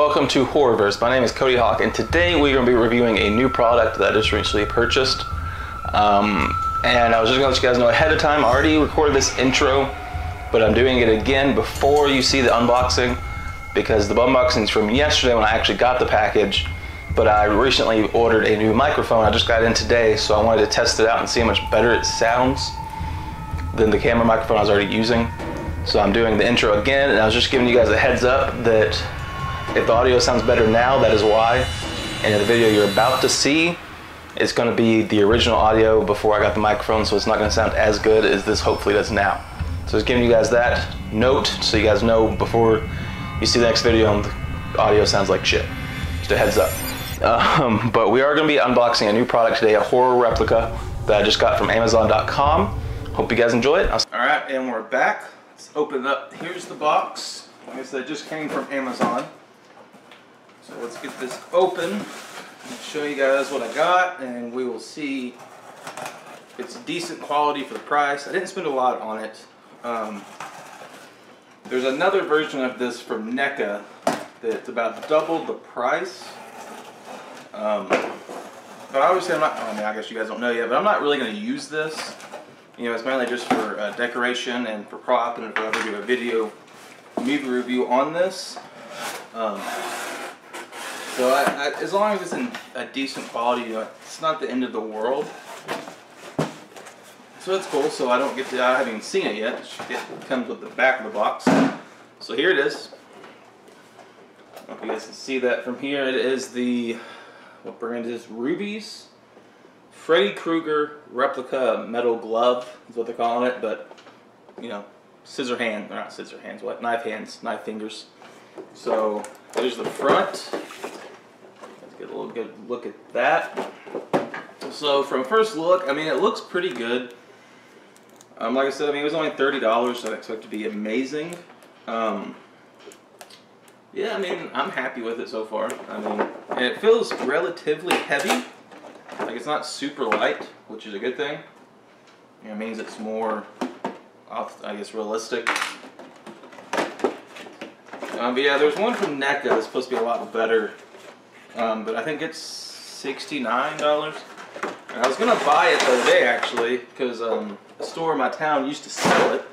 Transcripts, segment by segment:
Welcome to Horrorverse. My name is Cody Hawke, and today we're going to be reviewing a new product that I just recently purchased. Um, and I was just going to let you guys know ahead of time, I already recorded this intro, but I'm doing it again before you see the unboxing because the unboxing is from yesterday when I actually got the package. But I recently ordered a new microphone. I just got in today, so I wanted to test it out and see how much better it sounds than the camera microphone I was already using. So I'm doing the intro again, and I was just giving you guys a heads up that if the audio sounds better now, that is why. And the video you're about to see, it's going to be the original audio before I got the microphone, so it's not going to sound as good as this hopefully does now. So just giving you guys that note so you guys know before you see the next video and the audio sounds like shit. Just a heads up. Um, but we are going to be unboxing a new product today, a horror replica that I just got from Amazon.com. Hope you guys enjoy it. All right, and we're back. Let's open it up. Here's the box. Like I said, just came from Amazon. So let's get this open and show you guys what I got and we will see if it's decent quality for the price. I didn't spend a lot on it. Um, there's another version of this from NECA that's about double the price. Um, but obviously I'm not, I mean I guess you guys don't know yet, but I'm not really going to use this. You know, it's mainly just for uh, decoration and for prop and if I ever do a video movie review on this. Um, so I, I, as long as it's in a decent quality, you it's not the end of the world. So it's cool. So I don't get to, I haven't even seen it yet. It comes with the back of the box. So here it is. I if you guys can see that from here. It is the, what brand is Rubies? Freddy Krueger replica metal glove is what they're calling it, but you know, scissor hand, not scissor hands, what? Knife hands, knife fingers. So there's the front get a little good look at that. So from first look, I mean, it looks pretty good. Um, like I said, I mean, it was only $30, so I expect to be amazing. Um, yeah, I mean, I'm happy with it so far. I mean, and it feels relatively heavy. Like, it's not super light, which is a good thing. It means it's more, I guess, realistic. Um, but yeah, there's one from NECA that's supposed to be a lot better um, but I think it's $69. I was going to buy it the other day actually because um, a store in my town used to sell it.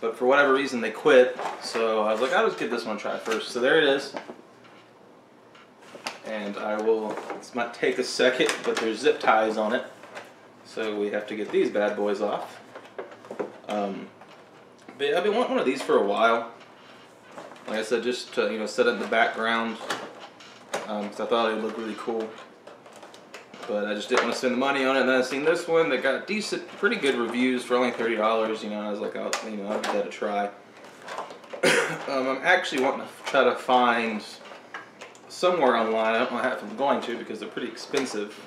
But for whatever reason they quit. So I was like, I'll just give this one a try first. So there it is. And I will, this might take a second, but there's zip ties on it. So we have to get these bad boys off. Um, but I've been wanting one of these for a while. Like I said, just to you know set it in the background because um, I thought it would look really cool. But I just didn't want to spend the money on it. And then I seen this one that got decent, pretty good reviews for only thirty dollars. You know, I was like, I'll, you know, I'll give that a try. um, I'm actually wanting to try to find somewhere online. I don't know if I'm going to because they're pretty expensive.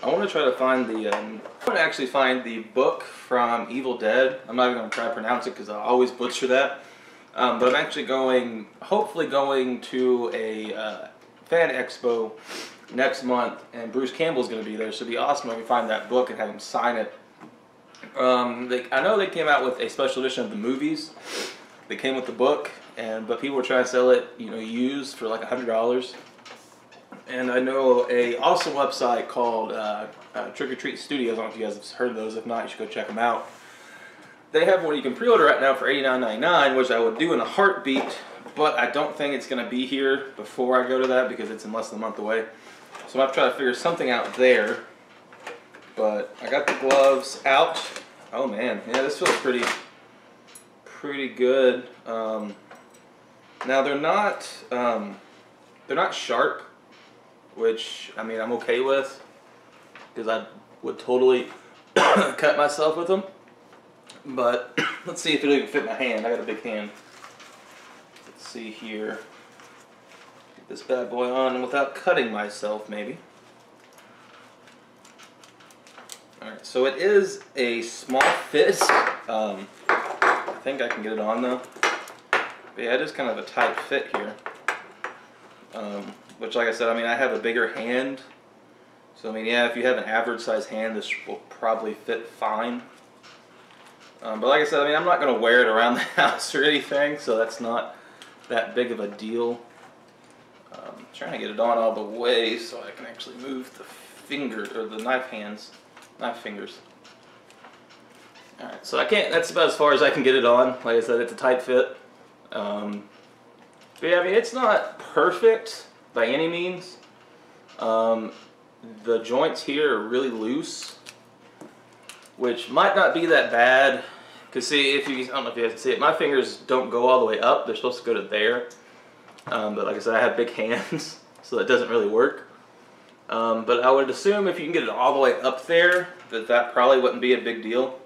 I want to try to find the. Um, I want to actually find the book from Evil Dead. I'm not even going to try to pronounce it because I always butcher that. Um, but I'm actually going, hopefully going to a uh, Fan Expo next month, and Bruce Campbell's going to be there, so it'd be awesome if we find that book and have him sign it. Um, they, I know they came out with a special edition of the movies. They came with the book, and but people were trying to sell it, you know, used for like a hundred dollars. And I know a awesome website called uh, uh, Trick or Treat Studios. I don't know if you guys have heard of those. If not, you should go check them out. They have one you can pre-order right now for $89.99, which I would do in a heartbeat but I don't think it's going to be here before I go to that because it's in less than a month away. So I'm going to try to figure something out there. But I got the gloves out. Oh man, yeah, this feels pretty, pretty good. Um, now they're not, um, they're not sharp, which I mean I'm okay with because I would totally cut myself with them. But let's see if it'll even fit my hand. I got a big hand see here. Get this bad boy on without cutting myself, maybe. Alright, so it is a small fit. Um, I think I can get it on though. But yeah, it is kind of a tight fit here. Um, which, like I said, I mean, I have a bigger hand. So, I mean, yeah, if you have an average size hand, this will probably fit fine. Um, but like I said, I mean, I'm not going to wear it around the house or anything, so that's not that big of a deal. Um, trying to get it on all the way so I can actually move the finger or the knife hands, knife fingers. All right, so I can't. That's about as far as I can get it on. Like I said, it's a tight fit. Um, but yeah, I mean, it's not perfect by any means. Um, the joints here are really loose, which might not be that bad. Cause see, if you, I don't know if you guys can see it, my fingers don't go all the way up. They're supposed to go to there. Um, but like I said, I have big hands, so that doesn't really work. Um, but I would assume if you can get it all the way up there, that that probably wouldn't be a big deal.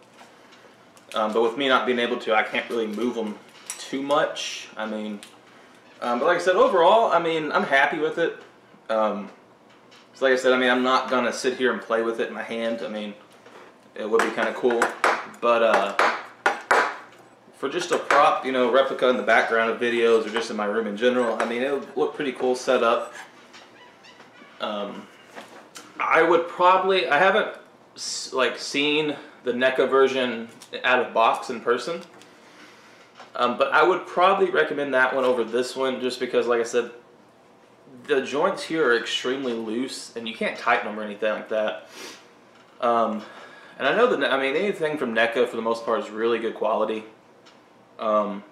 Um, but with me not being able to, I can't really move them too much. I mean, um, but like I said, overall, I mean, I'm happy with it. Um, so like I said, I mean, I'm not gonna sit here and play with it in my hand. I mean, it would be kind of cool, but uh, for just a prop, you know, replica in the background of videos or just in my room in general, I mean, it would look pretty cool set up. Um, I would probably, I haven't like seen the NECA version out of box in person. Um, but I would probably recommend that one over this one just because, like I said, the joints here are extremely loose and you can't tighten them or anything like that. Um, and I know that, I mean, anything from NECA for the most part is really good quality. Um,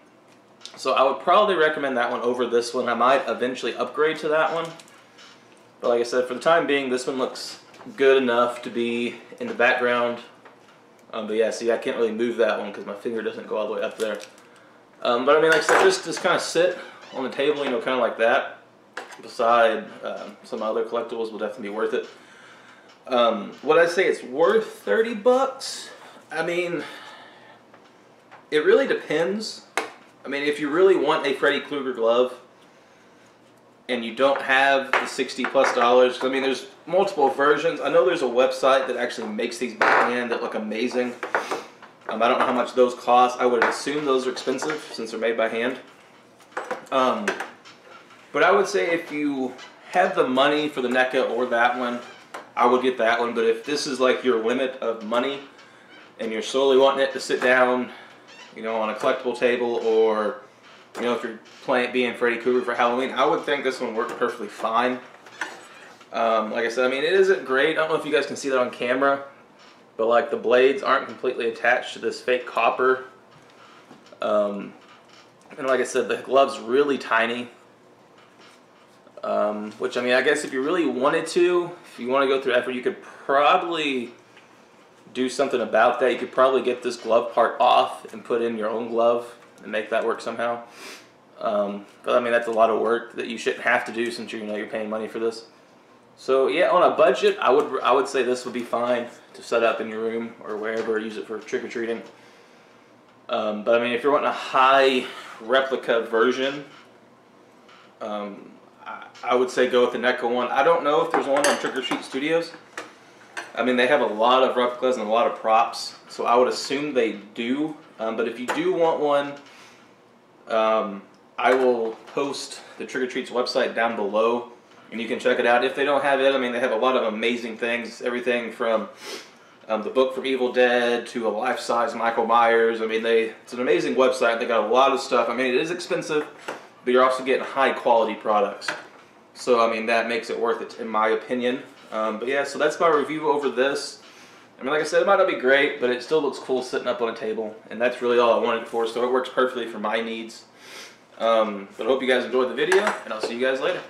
so I would probably recommend that one over this one. I might eventually upgrade to that one. But like I said, for the time being, this one looks good enough to be in the background. Um, but yeah, see, I can't really move that one because my finger doesn't go all the way up there. Um, but I mean, like I said, just, just kind of sit on the table, you know, kind of like that. Beside um, some other collectibles will definitely be worth it. Um, would I say it's worth 30 bucks? I mean, it really depends. I mean, if you really want a Freddy Krueger glove and you don't have the 60 plus dollars, I mean, there's multiple versions. I know there's a website that actually makes these by hand that look amazing. Um, I don't know how much those cost. I would assume those are expensive since they're made by hand. Um, but I would say if you have the money for the NECA or that one, I would get that one. But if this is like your limit of money and you're solely wanting it to sit down, you know, on a collectible table or, you know, if you're playing being Freddy Krueger for Halloween, I would think this one works perfectly fine. Um, like I said, I mean, it isn't great. I don't know if you guys can see that on camera, but like the blades aren't completely attached to this fake copper. Um, and like I said, the glove's really tiny. Um, which I mean, I guess if you really wanted to, if you want to go through effort, you could probably do something about that. You could probably get this glove part off and put in your own glove and make that work somehow. Um, but I mean, that's a lot of work that you shouldn't have to do since you know you're paying money for this. So yeah, on a budget, I would I would say this would be fine to set up in your room or wherever. Use it for trick or treating. Um, but I mean, if you're wanting a high replica version, um, I, I, would say go with the NECA one. I don't know if there's one on Trick or Treat Studios. I mean, they have a lot of replicas and a lot of props, so I would assume they do. Um, but if you do want one, um, I will post the Trick or Treat's website down below and you can check it out. If they don't have it, I mean, they have a lot of amazing things. Everything from um, the book from Evil Dead to a life-size Michael Myers. I mean, they it's an amazing website. They got a lot of stuff. I mean, it is expensive, but you're also getting high-quality products. So, I mean, that makes it worth it, in my opinion. Um, but yeah, so that's my review over this. I mean, like I said, it might not be great, but it still looks cool sitting up on a table, and that's really all I wanted it for, so it works perfectly for my needs. Um, but I hope you guys enjoyed the video, and I'll see you guys later.